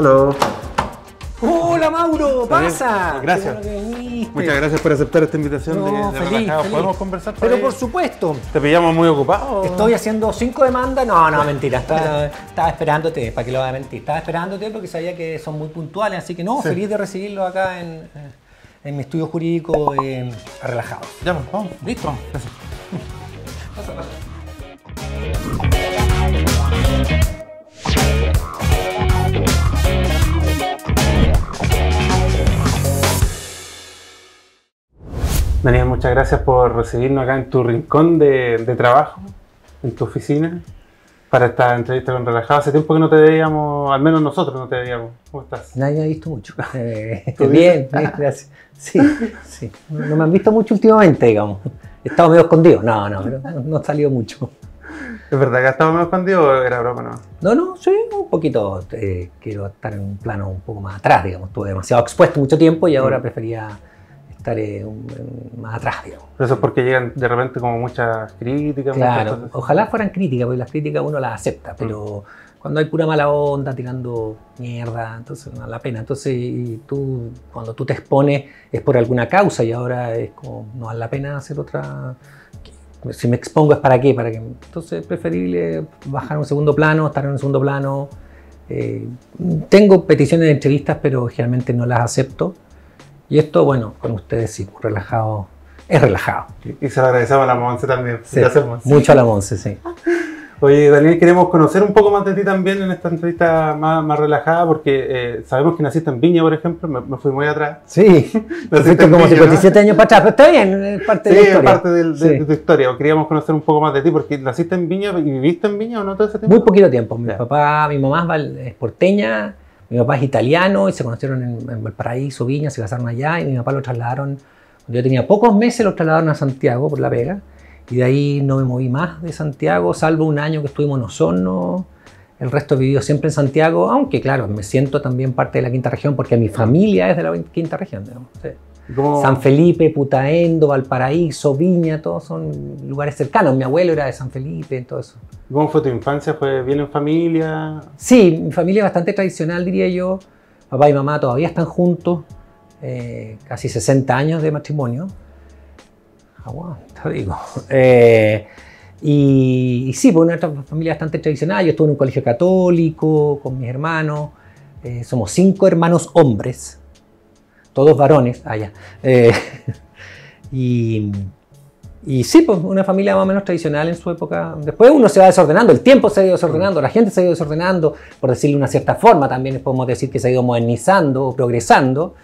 Aló. Hola Mauro, pasa. Gracias. Bueno. Muchas gracias por aceptar esta invitación No, de, de feliz. ¿Podemos conversar? Pero ahí? por supuesto. ¿Te pillamos muy ocupado? Estoy haciendo cinco demandas. No, no, mentira. Estaba, estaba esperándote, para que lo voy a mentir. Estaba esperándote porque sabía que son muy puntuales. Así que no, Sí. feliz de recibirlo acá en, eh, en mi estudio jurídico eh, relajado. Ya, vamos. ¿Listo? Gracias. Daniel, muchas gracias por recibirnos acá en tu rincón de, de trabajo, en tu oficina, para esta entrevista con Relajado. Hace tiempo que no te veíamos, al menos nosotros no te veíamos. ¿Cómo estás? Nadie me ha visto mucho. Eh, ¿Tú bien, bien, gracias. Sí, sí. No, me han visto mucho últimamente, digamos. He estado medio escondido. No, no, pero no, no ha salido mucho. ¿Es verdad que estábamos escondidos o era broma? No? No, no, sí, un poquito. eh, quiero estar en un plano un poco más atrás, digamos. Estuve demasiado expuesto mucho tiempo y ahora Mm. prefería estar eh, un- más atrás, digamos. Pero eso es porque llegan de repente como muchas críticas. muchas Claro, cosas. ojalá fueran críticas, porque las críticas uno las acepta, pero cuando hay pura mala onda, tirando mierda, entonces no vale la pena. Entonces, y tú, cuando tú te expones es por alguna causa y ahora es como, no vale la pena hacer otra. Si me expongo es para qué, para que. Entonces es preferible bajar a un segundo plano, estar en un segundo plano. Eh, tengo peticiones de entrevistas, pero generalmente no las acepto. Y esto, bueno, con ustedes sí, relajado. Es relajado. Y, se lo agradecemos a la Monse también. Sí, mucho a la Monse, sí. Oye, Daniel, queremos conocer un poco más de ti también en esta entrevista más, más relajada, porque eh, sabemos que naciste en Viña, por ejemplo, me, me fui muy atrás. Sí, Naciste como Viña, 57 años para atrás, pero está bien, es parte Sí, de la es historia. parte de, Sí. de tu historia. Queríamos conocer un poco más de ti, porque naciste en Viña y viviste en Viña o no todo ese tiempo. Muy poquito tiempo. Mi Ya. papá, mi mamá es porteña, mi papá es italiano y se conocieron en, en Valparaíso, Viña, se casaron allá y mi papá lo trasladaron, cuando yo tenía pocos meses lo trasladaron a Santiago por La Vega y de ahí no me moví más de Santiago, salvo un año que estuvimos en Osorno. El resto he vivido siempre en Santiago, aunque claro, me siento también parte de la quinta región porque mi familia es de la quinta región. ¿Y cómo- San Felipe, Putaendo, Valparaíso, Viña, todos son lugares cercanos. Mi abuelo era de San Felipe, todo eso. ¿Cómo fue tu infancia? ¿Fue bien en familia? Sí, mi familia es bastante tradicional, diría yo. Papá y mamá todavía están juntos, eh, casi 60 años de matrimonio. Aguanta, digo. Eh, y, y sí, pues nuestra familia bastante tradicional. Yo estuve en un colegio católico con mis hermanos. Eh, somos cinco hermanos hombres, todos varones. allá. y, y sí, pues una familia más o menos tradicional en su época. Después uno se va desordenando, el tiempo se ha ido desordenando, la gente se ha ido desordenando, por decirlo de una cierta forma, también podemos decir que se ha ido modernizando, progresando.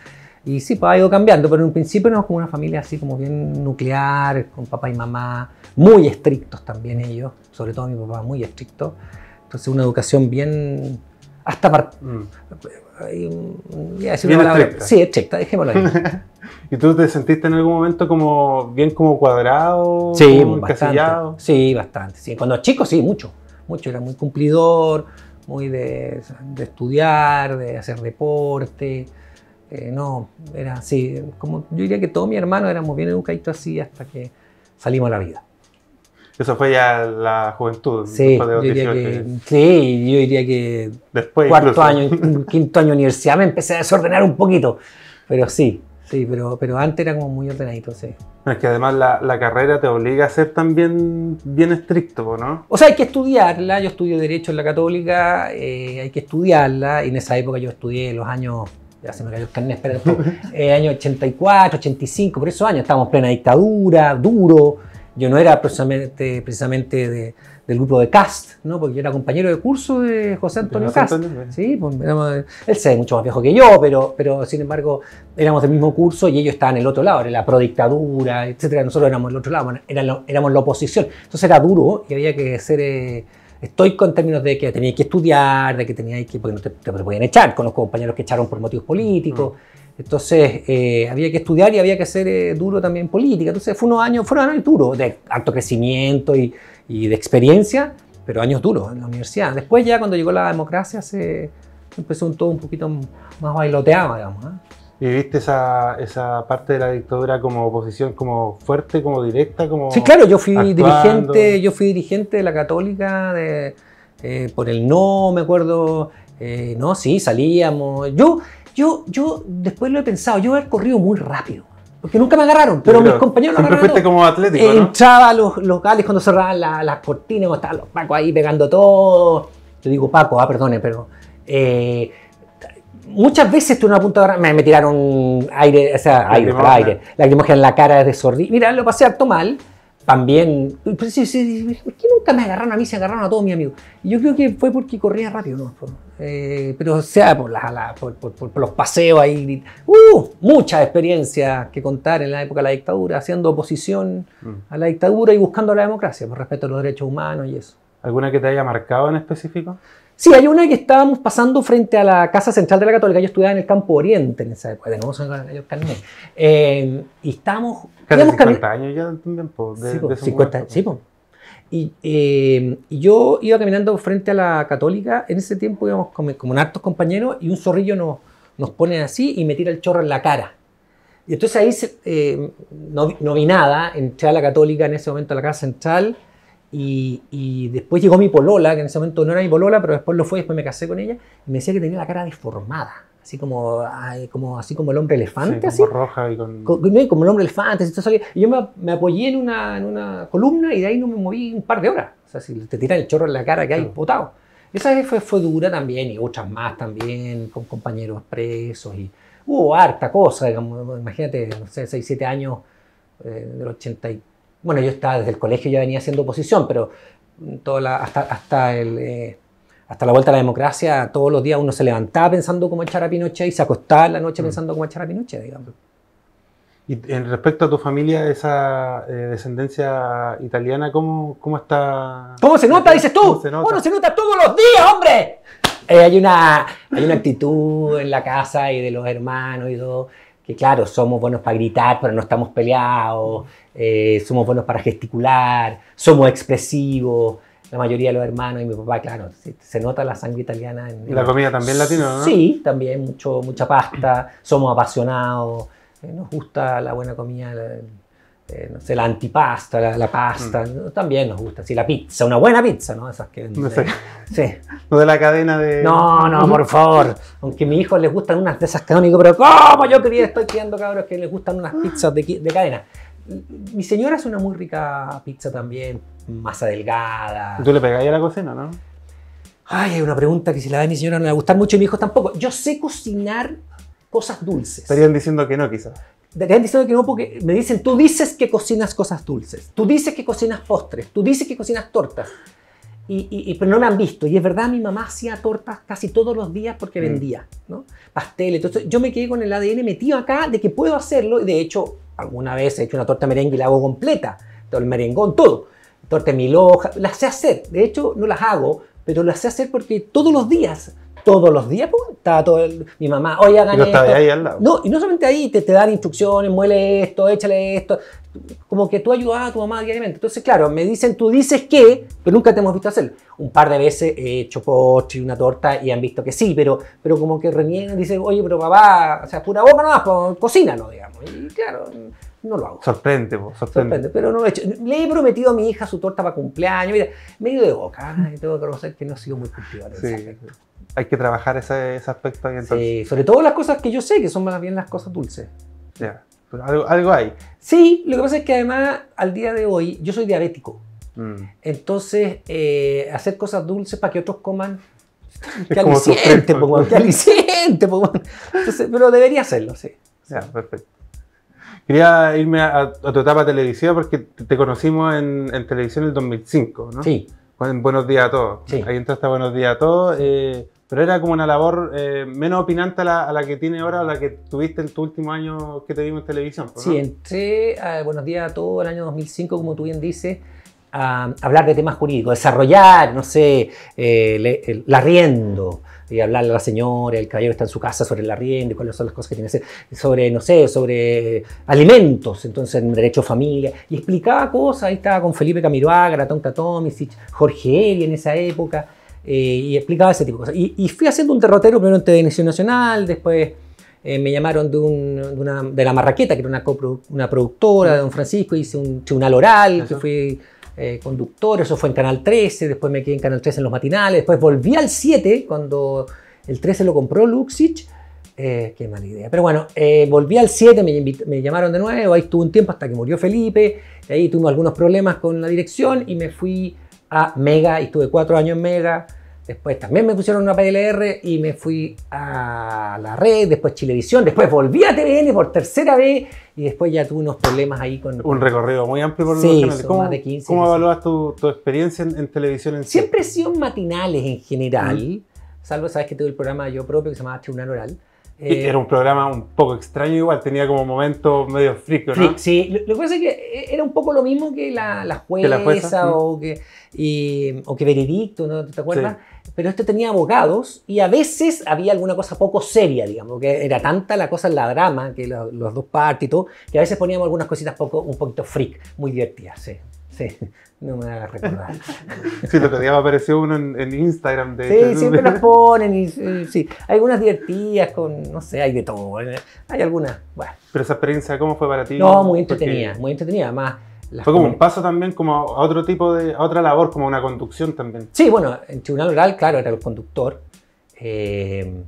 Y sí, pues ha ido cambiando, pero en un principio éramos como una familia así como bien nuclear, con papá y mamá, muy estrictos también ellos, sobre todo mi papá muy estricto. Entonces una educación bien, hasta Mm. Hay un- Bien estricta. Sí, estricta, dejémoslo ahí. ¿Y tú te sentiste en algún momento como bien como cuadrado? Sí, como bastante. Sí, bastante. Sí. Cuando chico, sí, mucho. Mucho. Era muy cumplidor, muy de, de estudiar, de hacer deporte. Eh, no, era así. Como yo diría que todos mis hermanos éramos bien educaditos así hasta que salimos a la vida. Eso fue ya la juventud. Sí, de yo diría 18. que, sí, yo diría que Después cuarto incluso. año, quinto año de universidad me empecé a desordenar un poquito. Pero sí, sí, pero, pero antes era como muy ordenadito, sí. Es que además la, la carrera te obliga a ser también bien estricto, ¿no? O sea, hay que estudiarla. Yo estudio Derecho en la Católica, eh, hay que estudiarla. Y en esa época yo estudié los años, ya se me cayó el carnet, espera eh, años 84, 85, por esos años estábamos en plena dictadura, duro. Yo no era precisamente, precisamente de- del grupo de CAST, ¿no? porque yo era compañero de curso de José Antonio Cast. Sí. Pues, éramos- él se ve mucho más viejo que yo, pero, pero sin embargo éramos del mismo curso y ellos estaban en el otro lado, era la prodictadura, etcétera. Nosotros éramos el otro lado, era éramos la oposición. Entonces era duro y había que ser eh, estoico en términos de que teníais que estudiar, de que teníais que, porque no te, te podían echar, con los compañeros que echaron por motivos políticos. Entonces eh, había que estudiar y había que ser eh, duro también en política. Entonces fue unos años, fueron años duros, de alto crecimiento y, y de experiencia, pero años duros en la universidad. Después ya cuando llegó la democracia se empezó un todo un poquito más bailoteado, digamos. ¿eh? ¿Y viste esa, esa parte de la dictadura como oposición como fuerte, como directa, como Sí, claro, yo fui actuando? dirigente, yo fui dirigente de la Católica de, eh, por el no, me acuerdo. no, sí, salíamos. Yo, yo, yo después lo he pensado, yo he corrido muy rápido. Porque nunca me agarraron, pero mis compañeros lo Siempre agarraron. fuiste como atlético, ¿no? Entraba a los locales cuando cerraban la- las cortinas, cuando estaban los pacos ahí pegando todo. Yo digo Paco, ah, perdone, pero. eh, muchas veces estuve a punto de agarrar- me, me tiraron aire, o sea, aire, Lacrimógena. aire, lacrimógena en la cara de sordi. Mira, lo pasé harto mal. También, pues, sí, sí, ¿por qué nunca me agarraron a mí? Se agarraron a todos mis amigos. Y yo creo que fue porque corría rápido, ¿no? Eh, pero sea por, la- la- por, por- por- por los paseos ahí. ¡Uh! Mucha experiencia que contar en la época de la dictadura, haciendo oposición Mm. a la dictadura y buscando la democracia, por respeto a los derechos humanos y eso. ¿Alguna que te haya marcado en específico? Sí, hay una que estábamos pasando frente a la Casa Central de la Católica. Yo estudiaba en el Campo Oriente en esa época. De nuevo son carnet. Eh, y estábamos. Casi íbamos cami- 50 años ya también, po, de, Sí, po, de esos 50, momentos. sí, po. Y, eh, y yo iba caminando frente a la Católica. En ese tiempo íbamos como, como hartos compañeros y un zorrillo nos, nos pone así y me tira el chorro en la cara. Y entonces ahí eh, no, no vi nada. Entré a la Católica en ese momento a la Casa Central. Y, y después llegó mi polola, que en ese momento no era mi polola, pero después lo fue, después me casé con ella, y me decía que tenía la cara deformada, así como, ay, como, así como el hombre elefante, Sí, así. roja y con... Como el hombre elefante. Y yo me, me apoyé en una, en una columna y de ahí no me moví un par de horas. O sea, si te tiran el chorro en la cara que hay botado. Esa vez fue, fue dura también y otras más también, con compañeros presos. y Hubo harta cosa, digamos, imagínate, no sé, 6, 7 años eh, del 80 y... Bueno, yo estaba desde el colegio, ya venía haciendo oposición, pero toda la- hasta, hasta, el, eh, hasta la vuelta a la democracia, todos los días uno se levantaba pensando cómo echar a Pinochet y se acostaba en la noche Mm. pensando cómo echar a Pinochet, digamos. Y en respecto a tu familia, esa eh, descendencia italiana, ¿cómo, cómo está? ¿Cómo se nota, dices tú? ¿Cómo se nota? Bueno, se nota todos los días, hombre. Eh, hay, una, hay una actitud en la casa y de los hermanos y todo, que claro, somos buenos para gritar, pero no estamos peleados, eh, somos buenos para gesticular, somos expresivos, la mayoría de los hermanos y mi papá, claro, se, nota la sangre italiana. En, ¿Y la comida también latina, no? Sí, también mucho, mucha pasta, somos apasionados, eh, nos gusta la buena comida, la, eh, no sé, la antipasta, la, la pasta, ¿no? también nos gusta, sí, la pizza, una buena pizza, ¿no? Esas que... No sé. Sí. No de la cadena de... No, no, por favor. Aunque a mi hijo les gustan unas de esas canónicas, pero ¿cómo yo quería estoy criando cabros que les gustan unas pizzas de, de cadena? Mi señora hace una muy rica pizza también, masa delgada. Tú le pegáis a la cocina, ¿no? Ay, hay una pregunta que si la da mi señora no le va a gustar mucho y mi hijo tampoco. Yo sé cocinar cosas dulces. Estarían diciendo que no, quizás. Estarían diciendo que no porque me dicen, tú dices que cocinas cosas dulces, tú dices que cocinas postres, tú dices que cocinas tortas. Y, y- y- pero no me han visto. Y es verdad, mi mamá hacía tortas casi todos los días porque Mm. vendía, ¿no? Pasteles. Entonces yo me quedé con el ADN metido acá de que puedo hacerlo. Y de hecho, alguna vez he hecho una torta merengue y la hago completa. Todo el merengón, todo. Torta de mil hojas, las sé hacer. De hecho, no las hago, pero las sé hacer porque todos los días, todos los días, pues, estaba todo el- mi mamá, oye, hagan Y estaba esto. ahí al lado. No, y no solamente ahí, te, te dan instrucciones, muele esto, échale esto, como que tú ayudas a tu mamá diariamente. Entonces, claro, me dicen, tú dices que, pero nunca te hemos visto hacerlo. Un par de veces he hecho postre y una torta y han visto que sí, pero, pero como que reniegan, dicen, oye, pero papá, o sea, pura boca nomás, pues, cocínalo, digamos. Y claro, no lo hago. Sorprende, po, sorprende. Sorprende, pero no lo he hecho. Le he prometido a mi hija su torta para cumpleaños, mira, medio de boca, tengo que reconocer que no he sido muy cultivado Sí. Hay que trabajar ese, ese aspecto ahí entonces. Sí, sobre todo las cosas que yo sé, que son más bien las cosas dulces. Ya. Pero algo, algo hay. Sí, lo que pasa es que además al día de hoy yo soy diabético. Mm. Entonces, eh, hacer cosas dulces para que otros coman. Como aliciente, po, aliciente, po, weón. Entonces, pero debería hacerlo, sí. Ya, perfecto. Quería irme a, a tu etapa televisiva porque te conocimos en, en televisión en el 2005, ¿no? Sí, En Buenos Días a Todos. Sí. Ahí entraste a Buenos Días a Todos, eh, pero era como una labor eh, menos opinante a la, a la que tiene ahora, a la que tuviste en tu último año que te vimos en televisión. pues, ¿no? sí, entré a Buenos Días a todo el año 2005, como tú bien dices, a hablar de temas jurídicos, desarrollar, no sé, eh, el, el arriendo, y hablarle a la señora, el caballero está en su casa sobre el arriendo, y cuáles son las cosas que tiene que hacer, sobre, no sé, sobre alimentos, entonces en derecho a familia, y explicaba cosas, ahí estaba con Felipe Camiroaga, Ratón Tomisic, Jorge Eri en esa época, eh, y explicaba ese tipo de cosas. Y, y fui haciendo un derrotero primero en Televisión Nacional, después eh, me llamaron de, un- de una, de La Marraqueta, que era una, una productora de Don Francisco, hice un tribunal oral, que Eso. Eh, conductor, eso fue en Canal 13, después me quedé en Canal 13 en los matinales, después volví al 7 cuando el 13 lo compró Luxich. Eh, qué mala idea. Pero bueno, eh, volví al 7, me, llamaron de nuevo, ahí estuve un tiempo hasta que murió Felipe, ahí tuve algunos problemas con la dirección y me fui a Mega, y estuve cuatro años en Mega. Después también me pusieron una PLR y me fui a la red, después Chilevisión, después volví a TVN por tercera vez y después ya tuve unos problemas ahí con... Un recorrido muy amplio por Sí, los canales. son ¿Cómo, más de 15, cómo sí. evalúas tu, tu experiencia en, en televisión en sí? Siempre he sido matinales en general, salvo, sabes que tuve el programa yo propio que se llamaba Tribunal Oral. Eh, Era un programa un poco extraño igual, tenía como momentos medio freak, ¿no? Sí. Lo, lo que pasa es que era un poco lo mismo que la, la jueza, Que la jueza, mm. o, que, y- o que Veredicto, ¿no? ¿Te acuerdas? Pero esto tenía abogados y a veces había alguna cosa poco seria, digamos, que era tanta la cosa la drama, que lo- los dos partes y todo, que a veces poníamos algunas cositas poco, un poquito freak, muy divertidas, sí. Sí, no me hagas recordar. Sí, el otro día me apareció uno en, en Instagram de Sí, siempre las ponen y sí. Hay algunas divertidas con, no sé, hay de todo. eh. Hay algunas, bueno. Pero esa experiencia, ¿cómo fue para ti? No, muy Porque entretenida, muy entretenida. Además, Fue como un paso también como a otro tipo de, a otra labor, como una conducción también. Sí, bueno, en Tribunal Oral, claro, era el conductor. eh,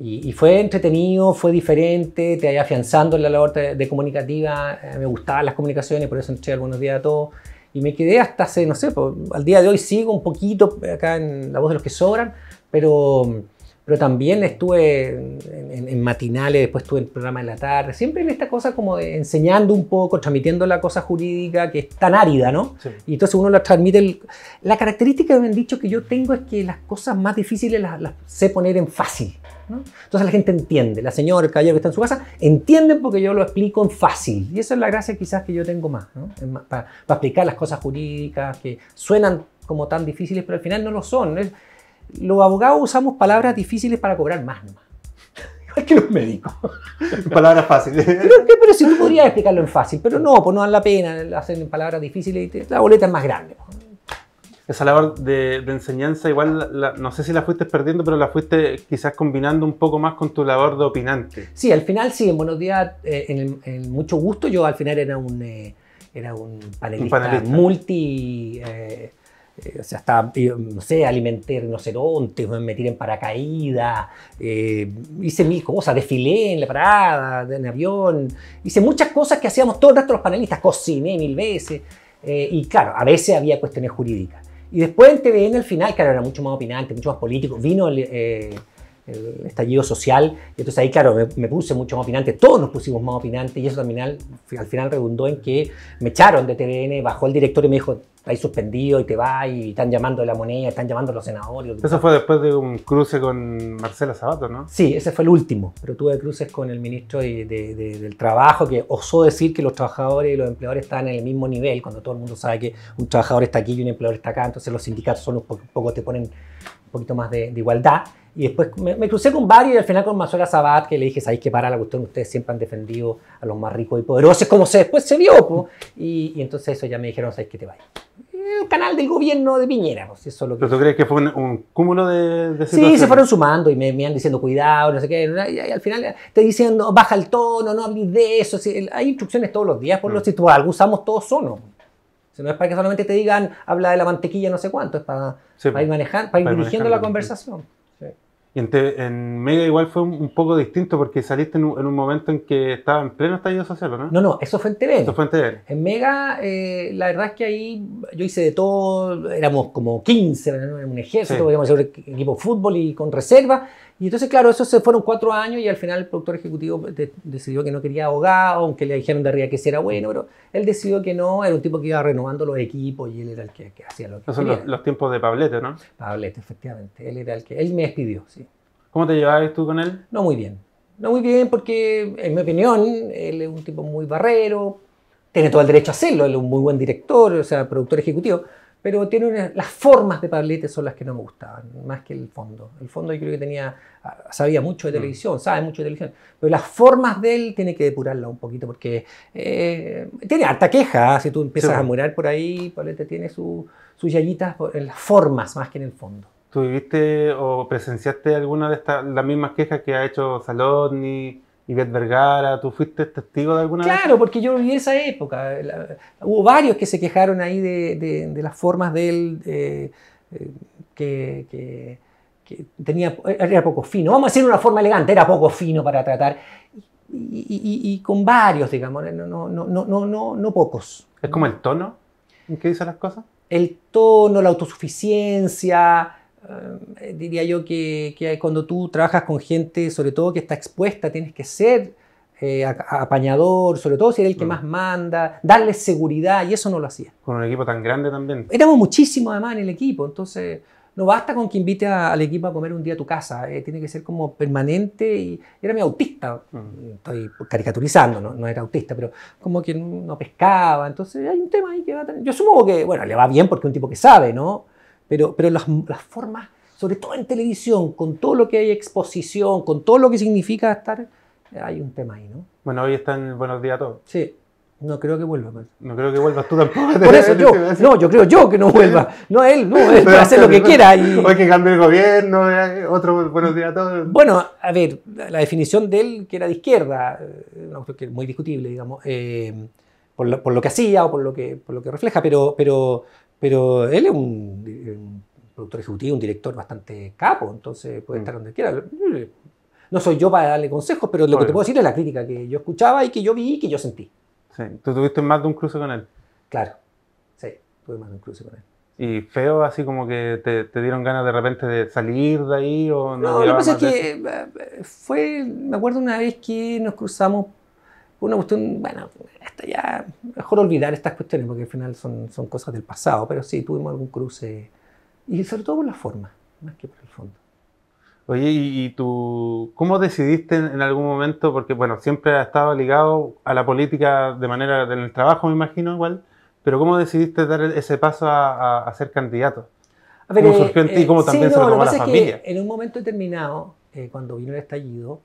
y, y fue entretenido, fue diferente, te iba afianzando en la labor de, de comunicativa. eh, me gustaban las comunicaciones, por eso entré algunos días a todo. Y me quedé hasta hace, no sé, pues, al día de hoy sigo un poquito acá en La Voz de los que Sobran, pero, pero también estuve en, en- en matinales, después estuve en el programa de la tarde, siempre en esta cosa como de enseñando un poco, transmitiendo la cosa jurídica que es tan árida, ¿no? Sí. Y entonces uno la transmite. el- La característica que me han dicho que yo tengo es que las cosas más difíciles las, las sé poner en fácil. ¿no? Entonces la gente entiende, la señora, el caballero que está en su casa, entienden porque yo lo explico en fácil. Y esa es la gracia quizás que yo tengo más, ¿no? Para, para explicar las cosas jurídicas que suenan como tan difíciles, pero al final no lo son. Es- los abogados usamos palabras difíciles para cobrar más nomás. Igual que los médicos. Palabras fáciles. Pero, si tú podrías explicarlo en fácil, pero no, pues no dan la pena, hacen en palabras difíciles y te- la boleta es más grande. Esa labor de, de enseñanza, igual, la- no sé si la fuiste perdiendo, pero la fuiste quizás combinando un poco más con tu labor de opinante. Sí, al final sí, en Buenos Días, eh, en, Mucho Gusto, yo al final era un, eh, era un panelista, panelista. multi... eh, eh, o sea, estaba, yo, no sé, alimenté rinocerontes, me tiré en paracaídas, eh, hice mil cosas, desfilé en la parada, en avión, hice muchas cosas que hacíamos todos los panelistas, cociné mil veces, eh, y claro, a veces había cuestiones jurídicas. Y después en TVN al final, claro, era mucho más opinante, mucho más político, vino el, eh, el estallido social, y entonces ahí, claro, me, me puse mucho más opinante, todos nos pusimos más opinantes, y eso también al, al final redundó en que me echaron de TVN, bajó el director y me dijo, ahí suspendido y te va y están llamando de la moneda, están llamando a los senadores. Eso fue después de un cruce con Marcela Sabato, ¿no? Sí, ese fue el último, pero tuve cruces con el ministro de- de- de- del Trabajo que osó decir que los trabajadores y los empleadores estaban en el mismo nivel, cuando todo el mundo sabe que un trabajador está aquí y un empleador está acá, entonces los sindicatos son un poco, poco te ponen un poquito más de, de igualdad. Y después me, me crucé con varios y al final con Mazuela Sabat, que le dije, ¿sabéis que para la cuestión? Ustedes siempre han defendido a los más ricos y poderosos, como se después se vio. po". Y, y entonces eso ya me dijeron, ¿sabéis que te vayas? El canal del gobierno de Piñera, pues eso es lo que... ¿Pero tú crees que fue un, un cúmulo de, de Sí, se fueron sumando y me, me iban diciendo cuidado, no sé qué. Y, y al final te diciendo baja el tono, no hables de eso. el- hay instrucciones todos los días, por los si tú algo usamos todos sonos. Si no es para que solamente te digan habla de la mantequilla, no sé cuánto, es para, Sí, para ir manejando, para ir para ir dirigiendo la sí. conversación. Sí. Y en, te- en Mega igual fue un, un poco distinto porque saliste en un, en un momento en que estaba en pleno estallido social, ¿o ¿no? No, no, eso fue en TV. Eso fue en TV. En Mega, eh, la verdad es que ahí yo hice de todo, éramos como 15, ¿no? Era un ejército, Sí. podíamos hacer un equipo de fútbol y con reserva. Y entonces, claro, eso se fueron cuatro años y al final el productor ejecutivo de- decidió que no quería abogado, aunque le dijeron de arriba que sí era bueno, pero él decidió que no, era un tipo que iba renovando los equipos y él era el que, que hacía lo que Esos son los, los tiempos de Pablete, ¿no? Pablete, efectivamente, él era el que, él me despidió, sí. ¿Cómo te llevabas tú con él? No muy bien. No muy bien porque, en mi opinión, él es un tipo muy barrero, tiene todo el derecho a hacerlo, él es un muy buen director, o sea, productor ejecutivo, pero tiene una- las formas de Pablete son las que no me gustaban, más que el fondo. El fondo yo creo que tenía, ah, sabía mucho de televisión, sabe mucho de televisión, pero las formas de él tiene que depurarla un poquito porque eh, tiene harta queja, ¿ah? si tú empiezas Sí. a mirar por ahí, Pablete tiene su- sus yayitas en las formas más que en el fondo. ¿Tú viviste o presenciaste alguna de estas, las mismas quejas que ha hecho Salotni Ivette Vergara, ¿tú fuiste testigo de alguna vez? Claro, porque yo viví esa época. La- hubo varios que se quejaron ahí de, de- de las formas de él, eh, eh, que, que- que tenía, era poco fino. Vamos a decir una forma elegante, era poco fino para tratar. Y, y- y- y con varios, digamos, no, no, no, no, no, no, no pocos. ¿Es como el tono en que dice las cosas? el tono, la autosuficiencia. Eh, diría yo que, que cuando tú trabajas con gente, sobre todo que está expuesta, tienes que ser eh, apañador, sobre todo si eres el que más manda, darle seguridad, y eso no lo hacía. Con un equipo tan grande también. Éramos muchísimos además en el equipo, entonces no basta con que invite a- al equipo a comer un día a tu casa, eh, tiene que ser como permanente y era mi autista, estoy caricaturizando, ¿no? no era autista, pero como que no pescaba, entonces hay un tema ahí que va a tener, yo supongo que, bueno, le va bien porque es un tipo que sabe, ¿no? Pero, pero las, las formas, sobre todo en televisión, con todo lo que hay exposición, con todo lo que significa estar, eh, hay un tema ahí, ¿no? Bueno, hoy está en Buenos Días a todos. Sí, no creo que vuelva. pues. No creo que vuelvas tú tampoco. Por eso yo, no, yo creo yo que no vuelva, no él, no, él puede hacer lo que quiera. Y, Hoy que cambie el gobierno, eh, otro Buenos Días a todos. Bueno, a ver, la definición de él, que era de izquierda, eh, muy discutible, digamos, eh, por, lo, por lo que hacía o por lo que, por lo que refleja, pero, pero, pero él es un, un productor ejecutivo, un director bastante capo, entonces puede Mm. estar donde quiera. No soy yo para darle consejos, pero lo que Obvio. te puedo decir es la crítica que yo escuchaba y que yo vi y que yo sentí. Sí, tú tuviste más de un cruce con él. Claro, sí, tuve más de un cruce con él. Y feo, así como que te, te dieron ganas de repente de salir de ahí o no. No, lo que pasa es que eh, fue, me acuerdo una vez que nos cruzamos una cuestión, bueno, hasta ya, mejor olvidar estas cuestiones porque al final son, son cosas del pasado, pero sí, tuvimos algún cruce, y sobre todo por la forma, más que por el fondo. Oye, ¿y, tú cómo decidiste en, algún momento? Porque, bueno, siempre has estado ligado a la política de manera, en el trabajo me imagino igual, pero ¿cómo decidiste dar ese paso a, a- a ser candidato? A ¿Cómo surgió en ti y cómo también se lo que tomó la pasa es familia? que en un momento determinado, eh, cuando vino el estallido,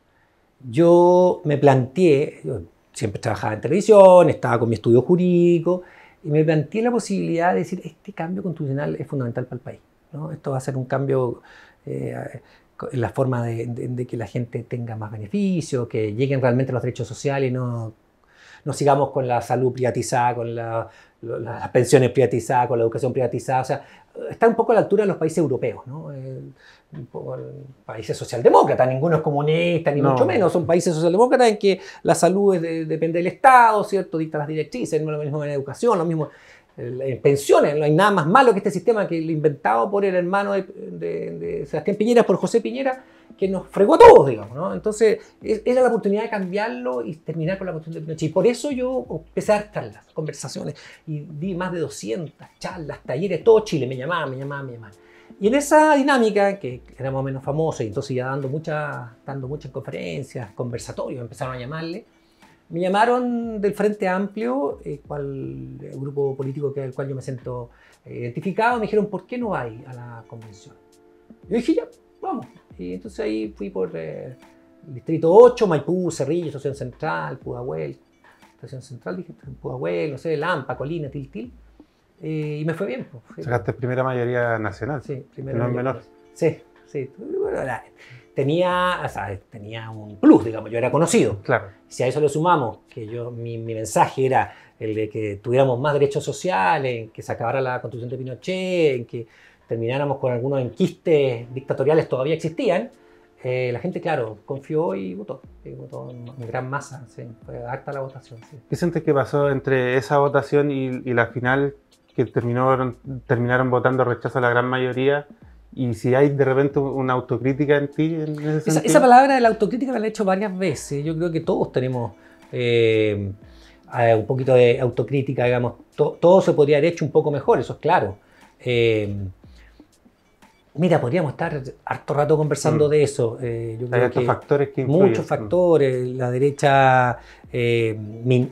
yo me planteé, yo siempre trabajaba en televisión, estaba con mi estudio jurídico, y me planteé la posibilidad de decir, este cambio constitucional es fundamental para el país. ¿no? Esto va a ser un cambio eh, en la forma de, que la gente tenga más beneficios, que lleguen realmente los derechos sociales y no, no sigamos con la salud privatizada, con la- las pensiones privatizadas, con la educación privatizada. O sea, está un poco a la altura de los países europeos, ¿no? Eh, países socialdemócratas, ninguno es comunista, ni No. mucho menos, son países socialdemócratas en que la salud es de- depende del Estado, ¿cierto? Dicta las directrices, lo mismo en educación, lo mismo en en pensiones, no hay nada más malo que este sistema que el inventado por el hermano de, de- de Sebastián Piñera, por José Piñera, que nos fregó a todos, digamos, ¿no? Entonces, es- era la oportunidad de cambiarlo y terminar con la cuestión de Pinochet. Y por eso yo empecé a dar charlas, conversaciones, y di más de 200 charlas, talleres, todo Chile, me llamaban, me llamaban, me llamaban. Y en esa dinámica, que era más o menos famosa, y entonces ya dando, muchas dando muchas conferencias, conversatorios, empezaron a llamarle, me llamaron del Frente Amplio, el, cual, el grupo político que, al cual yo me siento eh, identificado, me dijeron, ¿por qué no vais a la convención? Yo dije, ya, vamos. Y entonces ahí fui por eh, el Distrito 8, Maipú, Cerrillo, Estación Central, Pudahuel, Estación Central, dije, Pudahuel, no sé, Lampa, Colina, Tiltil. Eh, y me fue bien. pues, Sacaste primera mayoría nacional. Sí, primero. No es menor. Sí, sí. Bueno, era- tenía, o sea, tenía un plus, digamos, yo era conocido. Claro. Si a eso le sumamos que yo, mi, mi mensaje era el de que tuviéramos más derechos sociales, que se acabara la constitución de Pinochet, en que termináramos con algunos enquistes dictatoriales todavía existían, eh, la gente, claro, confió y votó. Y votó en, en gran masa, sí, fue harta la votación. Sí. ¿Qué sientes que pasó entre esa votación y, y la final que terminó, terminaron votando rechazo a la gran mayoría? Y si hay de repente una autocrítica en ti en ese Esa, esa palabra de la autocrítica me la he hecho varias veces. Yo creo que todos tenemos eh, eh, un poquito de autocrítica, digamos. To- todo se podría haber hecho un poco mejor, eso es claro. Eh, mira, podríamos estar harto rato conversando Mm. de eso. Eh, yo Hay creo que factores que influyen. muchos factores. La derecha min-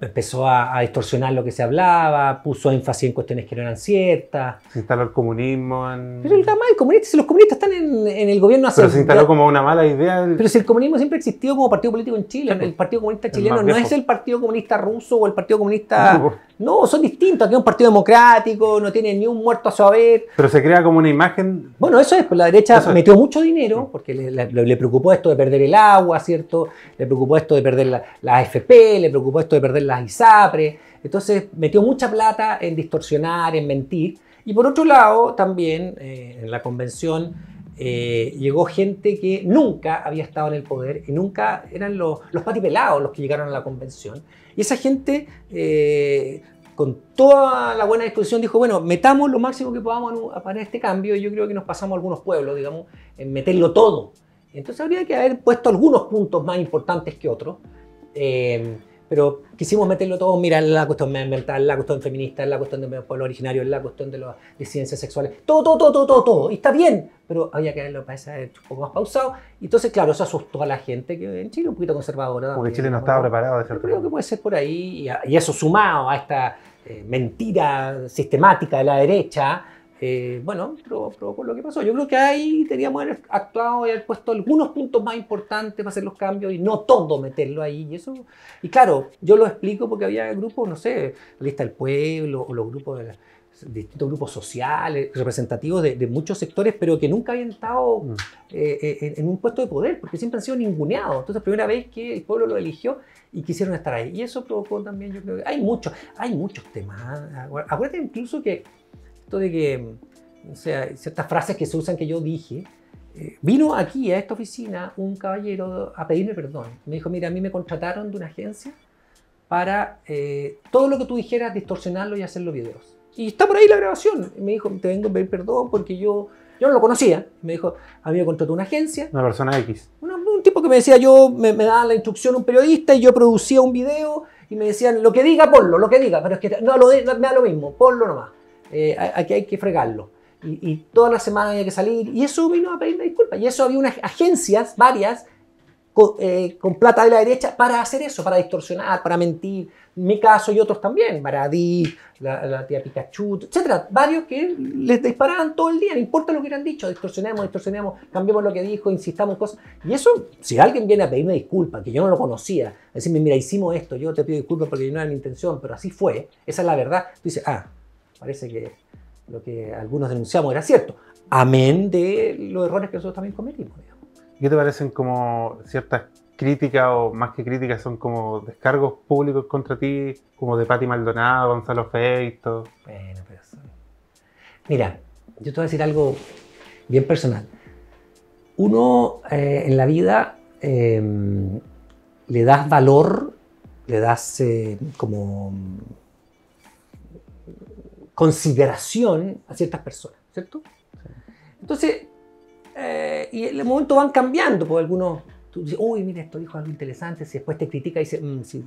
empezó a, a distorsionar lo que se hablaba, puso énfasis en cuestiones que no eran ciertas. Se instaló el comunismo en... Pero el del comunista, si los comunistas están en, en el gobierno hace Pero se instaló ya- como una mala idea. el- pero si el comunismo siempre ha existido como partido político en Chile, Sí, el Partido Comunista El Chileno no es el Partido Comunista ruso o el Partido Comunista No, No, son distintos. Aquí es un partido democrático, no tiene ni un muerto a su haber. Pero se crea como una imagen. Bueno, eso es, pues la derecha metió mucho dinero porque le, preocupó esto de perder el agua, ¿cierto? Le preocupó esto de perder la, la AFP, le preocupó esto de perder las ISAPRE. Entonces metió mucha plata en distorsionar, en mentir. Y por otro lado, también eh, en la convención eh, llegó gente que nunca había estado en el poder y nunca eran los, los patipelados los que llegaron a la convención. Y esa gente, eh, con toda la buena disposición, dijo, bueno, metamos lo máximo que podamos para este cambio y yo creo que nos pasamos algunos pueblos, digamos, en meterlo todo. Entonces habría que haber puesto algunos puntos más importantes que otros. Eh, pero quisimos meterlo todo, mira, la cuestión mental, la cuestión feminista, la cuestión del pueblo originario, la cuestión de las disidencias sexuales, todo, todo, todo, todo, todo, todo. Y está bien, pero había que hacerlo para un poco más pausado. Y entonces, claro, eso asustó a la gente que en Chile un poquito conservadora. Porque Chile no estaba preparado de Creo que puede ser por ahí. Y, eso sumado a esta eh, mentira sistemática de la derecha, eh, bueno, provocó lo que pasó. Yo creo que ahí teníamos haber actuado y haber puesto algunos puntos más importantes para hacer los cambios y no todo meterlo ahí. Y eso, y claro, yo lo explico porque había grupos, no sé, la lista del pueblo o los grupos de distintos grupos sociales, representativos de, muchos sectores, pero que nunca habían estado mm. eh, eh, en un puesto de poder, porque siempre han sido ninguneados. Entonces, primera vez que el pueblo lo eligió y quisieron estar ahí. Y eso provocó también, yo creo que hay muchos, hay muchos temas. Acuérdate incluso que esto de que, o sea, ciertas frases que se usan que yo dije, eh, vino aquí a esta oficina un caballero a pedirme perdón. Me dijo, mira, a mí me contrataron de una agencia para eh, todo lo que tú dijeras distorsionarlo y hacerlo videos. Y está por ahí la grabación. me dijo, te vengo a pedir perdón porque yo, yo no lo conocía. Me dijo, a mí me contrató una agencia. Una persona X. un tipo que me decía, yo me, me daba la instrucción un periodista y yo producía un video y me decían, lo que diga, ponlo, lo que diga. Pero es que no, lo, me da lo mismo, ponlo nomás. Eh, aquí hay que fregarlo. Y, y todas las semanas había que salir. Y eso vino a pedirme disculpas. Y eso había unas agencias, varias, eh, con, plata de la derecha para hacer eso, para distorsionar, para mentir. mi caso y otros también, Maradí, la, tía Pikachu, etcétera. Varios que les disparaban todo el día, no importa lo que hubieran dicho, distorsionemos, distorsionemos, cambiemos lo que dijo, insistamos en cosas. Y eso, si alguien viene a pedirme disculpas, que yo no lo conocía, a decirme, mira, hicimos esto, yo te pido disculpas porque no era mi intención, pero así fue, esa es la verdad, tú dices, ah, Parece que lo que algunos denunciamos era cierto. Amén de los errores que nosotros también cometimos. ¿Qué te parecen como ciertas críticas o más que críticas son como descargos públicos contra ti, como de Pati Maldonado, Gonzalo Feito? Bueno, pero Mira, yo te voy a decir algo bien personal. Uno eh, en la vida em, le das valor, le das eh, como consideración a ciertas personas, ¿cierto? Entonces, eh, y en el momento van cambiando, pues algunos, tú dices, uy, mira, esto dijo algo interesante, si después te critica y dices, mm, sí,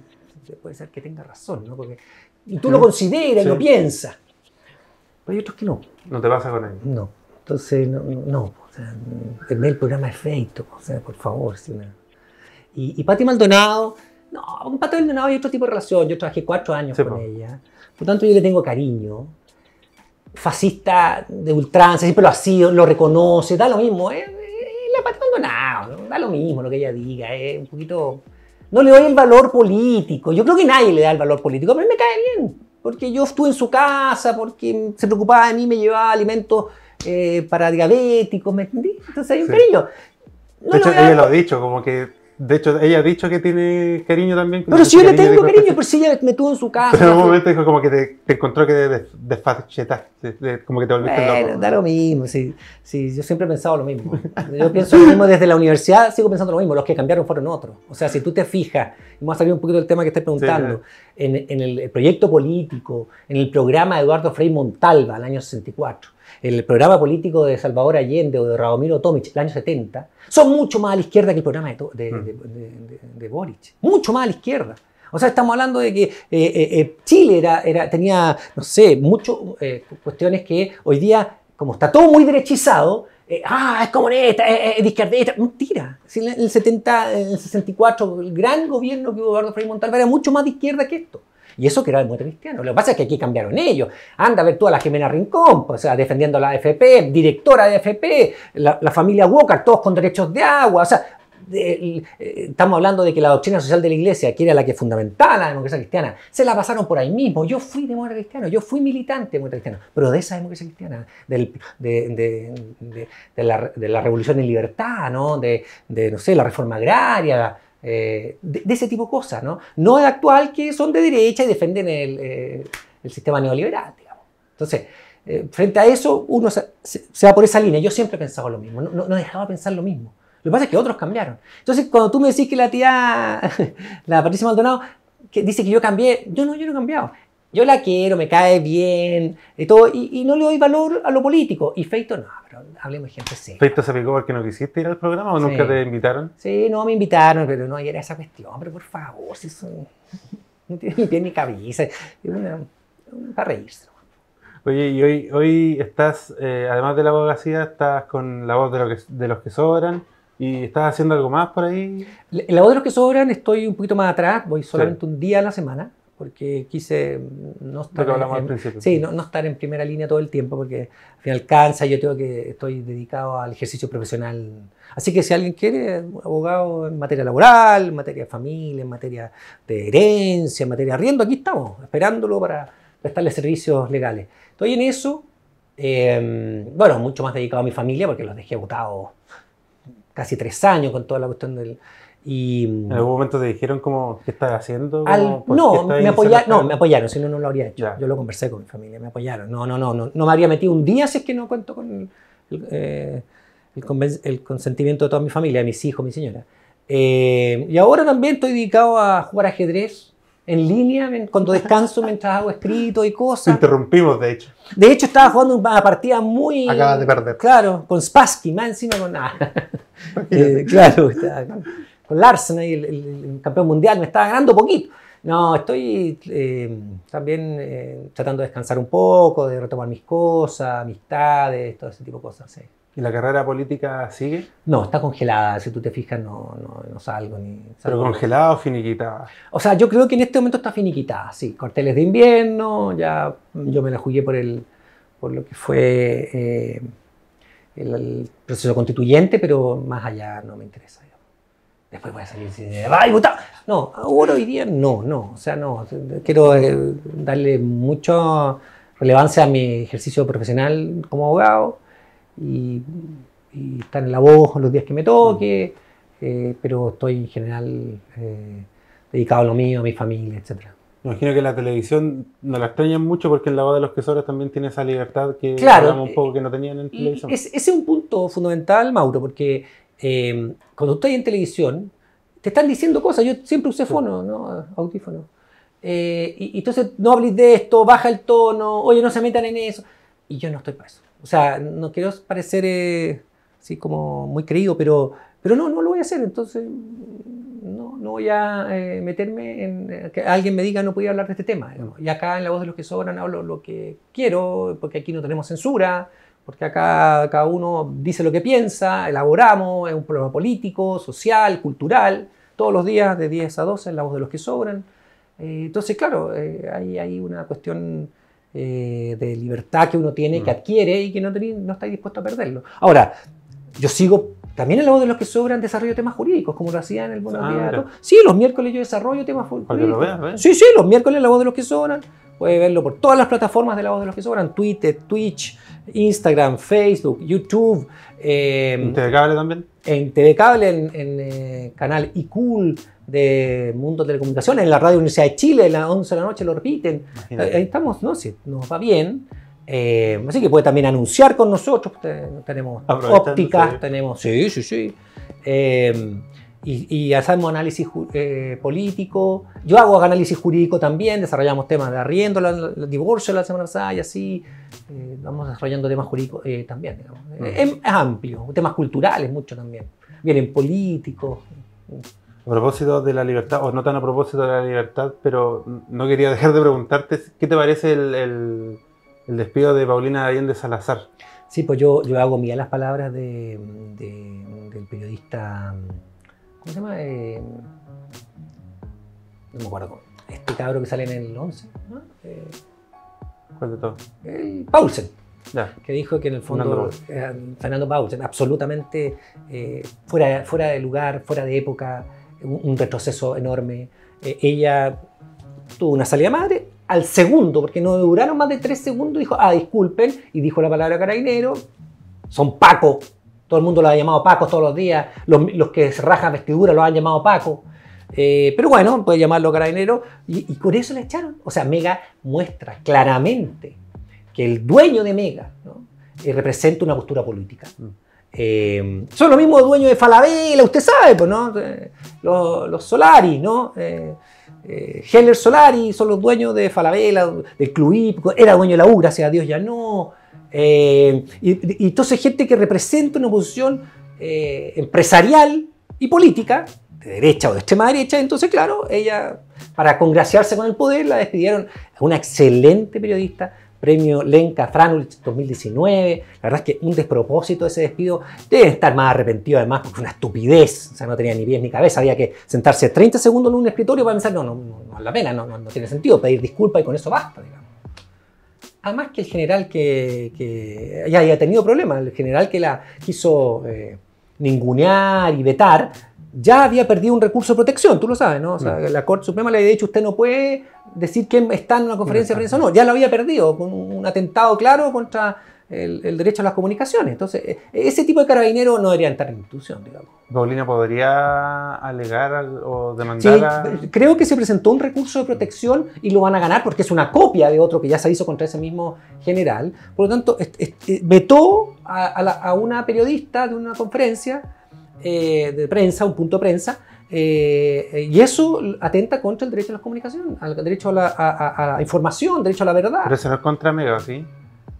puede ser que tenga razón, ¿no? Porque, y tú lo consideras y lo piensas. Pero hay otros que no. No te pasa con él. No. Entonces, no, no. O sea, el programa es feito, o sea, por favor. y, y Pati Maldonado, no, con Pati Maldonado hay otro tipo de relación. Yo trabajé cuatro años con ella. Por lo tanto, yo le tengo cariño fascista de ultranza, siempre lo ha sido, lo reconoce, da lo mismo. Eh, eh, la patria abandonada, da lo mismo lo que ella diga, es un poquito... No le doy el valor político, yo creo que nadie le da el valor político, pero me cae bien, porque yo estuve en su casa, porque se preocupaba de mí, me llevaba alimentos eh, para diabéticos, ¿me entendí? Entonces hay un cariño. de hecho, ella lo ha dicho, como que de hecho, ella ha dicho que tiene cariño también. Pero si yo le tengo cariño, pero si ella me tuvo en su casa. Pero en un momento dijo como que te, encontró que desfachetaste, como que te volviste bueno, loco. Da lo mismo, sí, sí, yo siempre he pensado lo mismo. Yo pienso lo mismo desde la universidad, sigo pensando lo mismo, los que cambiaron fueron otros. O sea, si tú te fijas, y vamos a salir un poquito del tema que estás preguntando, en, en, el proyecto político, en el programa de Eduardo Frei Montalva, el año 64, el programa político de Salvador Allende o de Radomiro Tomic, el año 70, son mucho más a la izquierda que el programa de, de, mm. Boric. Mucho más a la izquierda. O sea, estamos hablando de que eh, eh, eh, Chile era, era, tenía, no sé, muchas cuestiones que hoy día, como está todo muy derechizado, ah, es comunista, es, de izquierda. Mentira. en el, 70, en el 64, el gran gobierno que hubo Eduardo Frei Montalva era mucho más de izquierda que esto. Y eso que era muy cristiano. Lo que pasa es que aquí cambiaron ellos. Anda a ver tú la Jimena Rincón, pues, o sea, defendiendo la AFP, directora de AFP, la, familia Walker, todos con derechos de agua. O sea, de- eh, estamos hablando de que la doctrina social de la iglesia, que era la que fundamentaba la democracia cristiana, se la pasaron por ahí mismo. Yo fui demócrata cristiano, yo fui militante demócrata cristiano, pero de esa democracia cristiana, del- de, de- la, de la revolución en libertad, ¿no? De, no sé, la reforma agraria, eh, de, de ese tipo de cosas, ¿no? No de actual, que son de derecha y defienden el, eh, el sistema neoliberal, digamos. Entonces, eh, frente a eso, uno se, se- se va por esa línea. Yo siempre he pensado lo mismo, no, no, no dejaba de pensar lo mismo. Lo que pasa es que otros cambiaron. Entonces, cuando tú me decís que la tía, la Patricia Maldonado, que dice que yo cambié, yo no, yo no he cambiado. Yo la quiero, me cae bien, y todo, y, y no le doy valor a lo político. Y Feito, no, pero hablemos de gente seria. ¿Feito se picó porque no quisiste ir al programa o Sí. nunca te invitaron? Sí, no me invitaron, pero no era esa cuestión. Pero por favor, si eso no tiene ni pie ni cabeza. Una, para reírse. Oye, y hoy, hoy estás, eh, además de la abogacía, estás con la voz de, lo que, de los que sobran y estás haciendo algo más por ahí. En la los que sobran estoy un poquito más atrás, voy solamente un día a la semana, porque quise no estar, en, principio. sí, no, no estar en primera línea todo el tiempo, porque al final cansa, yo tengo que, estoy dedicado al ejercicio profesional. Así que si alguien quiere, abogado en materia laboral, en materia de familia, en materia de herencia, en materia de arriendo, aquí estamos, esperándolo para prestarle servicios legales. Estoy en eso, eh, bueno, mucho más dedicado a mi familia, porque los dejé votados casi tres años con toda la cuestión del... Y, En algún momento te dijeron como, ¿qué estás haciendo? al- Como, ¿por qué no, me apoyaron, no, me apoyaron, si no, no lo habría hecho. Ya. Yo lo conversé con mi familia, me apoyaron. No, no, no, no, no me habría metido un día si es que no cuento con el, el, eh, el conven- el consentimiento de toda mi familia, mis hijos, mi señora. Eh, y ahora también estoy dedicado a jugar ajedrez en línea, cuando descanso mientras hago escrito y Te cosas. interrumpimos, de hecho. De hecho, estaba jugando una partida muy... Acabas de perder. Claro, con Spassky, más encima con nada. Eh, claro, estaba con, con Larsen, ahí, el, el- el campeón mundial, me estaba ganando poquito. No, estoy eh, también eh, tratando de descansar un poco, de retomar mis cosas, amistades, todo ese tipo de cosas. sí. ¿Y la carrera política sigue? No, está congelada, si tú te fijas, no, no, no salgo ni. Pero salgo- congelada o finiquitada. O sea, yo creo que en este momento está finiquitada, sí. Carteles de invierno, ya yo me la jugué por, el, por lo que fue eh, el, el proceso constituyente, pero más allá no me interesa. digamos. Después voy a salir y decir, ¡va, diputado! No, ahora hoy día no, no. O sea, no. Quiero eh, darle mucha relevancia a mi ejercicio profesional como abogado y, y estar en la voz los días que me toque, eh, pero estoy en general eh, dedicado a lo mío, a mi familia, etc. Me imagino que la televisión no la extrañan mucho porque en la voz de los que sobran también tiene esa libertad que Claro. un poco que no tenían en televisión. es- ese es un punto fundamental, Mauro, porque eh, cuando estás en televisión, te están diciendo cosas. Yo siempre usé fono, ¿no? audífono. Eh, y, y entonces no hables de esto, baja el tono, oye, no se metan en eso. Y yo no estoy para eso. O sea, no quiero parecer eh, así como muy creído, pero, pero no, no lo voy a hacer. Entonces, no, no voy a eh, meterme en eh, que alguien me diga no podía hablar de este tema. Y acá en La Voz de los que Sobran hablo lo que quiero, porque aquí no tenemos censura, porque acá cada uno dice lo que piensa, elaboramos, es un problema político, social, cultural, todos los días de 10 a 12 en La Voz de los que Sobran. Entonces, claro, hay, hay una cuestión eh, de libertad que uno tiene, que Mm. adquiere y que no, tení- no está dispuesto a perderlo. Ahora, yo sigo también en la voz de los que sobran desarrollo temas jurídicos, como lo hacía en el Buenos Ah. Sí, los miércoles yo desarrollo temas que lo jurídicos. veas. Sí, sí, los miércoles la voz de los que sobran. Puede verlo por todas las plataformas de la voz de los que sobran: Twitter, Twitch, Instagram, Facebook, YouTube. Eh, ¿En TV Cable también? en TV Cable, en, en, eh, canal iCool de Mundo Telecomunicaciones, en la Radio Universidad de Chile, a las 11 de la noche lo repiten. Imagínate. Ahí estamos, ¿no? Si nos va bien. Eh, así que puede también anunciar con nosotros. Te- tenemos ópticas, tenemos. Sí, sí, sí. Eh, y, y hacemos análisis eh, político. Yo hago análisis jurídico también. Desarrollamos temas de arriendo, la- la- el divorcio la semana pasada y así. eh, vamos desarrollando temas jurídicos eh, también. digamos. Mm. Es, es amplio. Temas culturales, mucho también. Vienen políticos. A propósito de la libertad, o no tan a propósito de la libertad, pero no quería dejar de preguntarte, ¿qué te parece el, el- el despido de Paulina Allende Salazar? Sí, pues yo, yo hago mías las palabras de, de- del periodista. ¿Cómo se llama? Eh, no me acuerdo. cómo- Este cabro que sale en el 11. ¿no? Eh, ¿Cuál de todos? el Paulsen. Que dijo que en el Fernando fondo eh, Fernando Bautzen, absolutamente eh, fuera, fuera de lugar, fuera de época, un, un retroceso enorme. Eh, ella tuvo una salida madre al segundo, porque no duraron más de tres segundos, dijo, ah, disculpen, y dijo la palabra carabinero, son Paco. Todo el mundo lo ha llamado Paco todos los días, los, que se rajan vestidura lo han llamado Paco. Eh, pero bueno, puede llamarlo carabinero, y, y por eso le echaron. O sea, Mega muestra claramente que el dueño de Mega. Eh, representa una postura política. Eh, son los mismos dueños de Falabella, usted sabe, pues, ¿no? Los, Solari, ¿no? Heller Solari son los dueños de Falabella, del Club Hípico, era dueño de la U, gracias a Dios ya no. Eh, y, entonces gente que representa una posición eh, empresarial y política, de derecha o de extrema derecha, entonces claro, ella, para congraciarse con el poder, la despidieron a una excelente periodista, premio Lenka Franulich 2019. La verdad es que un despropósito ese despido. Debe estar más arrepentido además porque fue una estupidez. O sea, no tenía ni pies ni cabeza. Había que sentarse 30 segundos en un escritorio para pensar, no, no, no, no vale la pena, no, no, no tiene sentido pedir disculpas y con eso basta, digamos. Además que el general que, que ya había tenido problemas, el general que la quiso eh, ningunear y vetar, ya había perdido un recurso de protección, tú lo sabes, ¿no? O sea, la Corte Suprema le había dicho, usted no puede decir quién está en una conferencia de prensa o no, ya lo había perdido, con un atentado claro contra el, el derecho a las comunicaciones. Entonces, eh, ese tipo de carabinero no debería entrar en la institución, digamos. Paulina podría alegar al- o Sí, demandar a... creo que se presentó un recurso de protección y lo van a ganar porque es una copia de otro que ya se hizo contra ese mismo general. Por lo tanto, eh, vetó a, a la- a una periodista de una conferencia eh, de prensa, un punto de prensa, eh, y eso atenta contra el derecho a la comunicación, al derecho a la, a- a- a la información, derecho a la verdad. Pero eso no es contra Mega, ¿sí?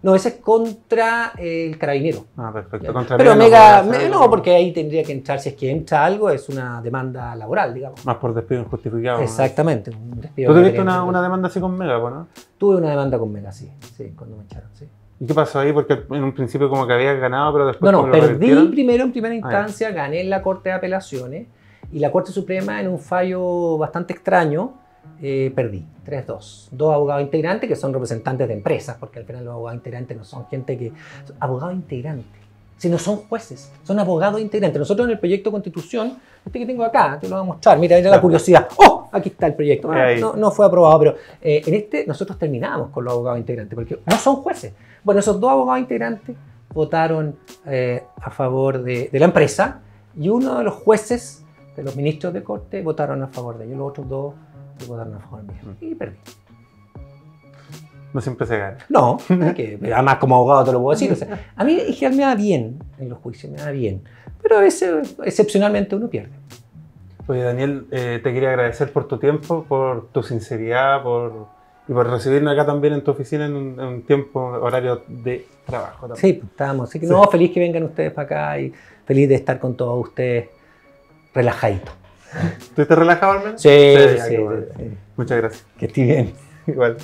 No, ese es contra eh, el carabinero. Ah, perfecto. Contra Pero Mega Mega, podría me- no, porque ahí tendría que entrar, si es que entra algo, es una demanda laboral, digamos. Más por despido injustificado. ¿no? Exactamente. un despido ¿Tú tuviste una, demanda así con Mega, no? Tuve una demanda con Mega, sí, sí, cuando me echaron, sí. ¿Y qué pasó ahí? Porque en un principio como que habías ganado, pero después No, no, perdí primero en primera ya. instancia, gané en la Corte de Apelaciones y la Corte Suprema en un fallo bastante extraño eh, perdí, 3-2. Dos abogados integrantes que son representantes de empresas, porque al final los abogados integrantes no son gente que... son Abogados integrantes, si no son jueces, son abogados integrantes. Nosotros en el proyecto de Constitución, este que tengo acá, te lo voy a mostrar, mira, era la curiosidad. ¡Oh! Aquí está el proyecto. Ah, no, no fue aprobado, pero eh, en este nosotros terminamos con los abogados integrantes, porque no son jueces. Bueno, esos dos abogados integrantes votaron eh, a favor de, de la empresa y uno de los jueces, de los ministros de corte, votaron a favor de ellos. Los otros dos votaron a favor mío. Y perdí. No siempre se gana. No, que, además como abogado te lo puedo decir. o sea, a mí en general me va bien en los juicios, me va bien. Pero a veces, excepcionalmente, uno pierde. Oye, Daniel, eh, te quería agradecer por tu tiempo, por tu sinceridad, por, y por recibirnos acá también en tu oficina en un, en un tiempo, horario de trabajo. también. Sí, pues, estábamos. Así que Sí. no, feliz que vengan ustedes para acá y feliz de estar con todos ustedes relajadito. ¿Estuviste relajado al menos? Sí, sí, sí. Muchas gracias. Que esté bien. Igual.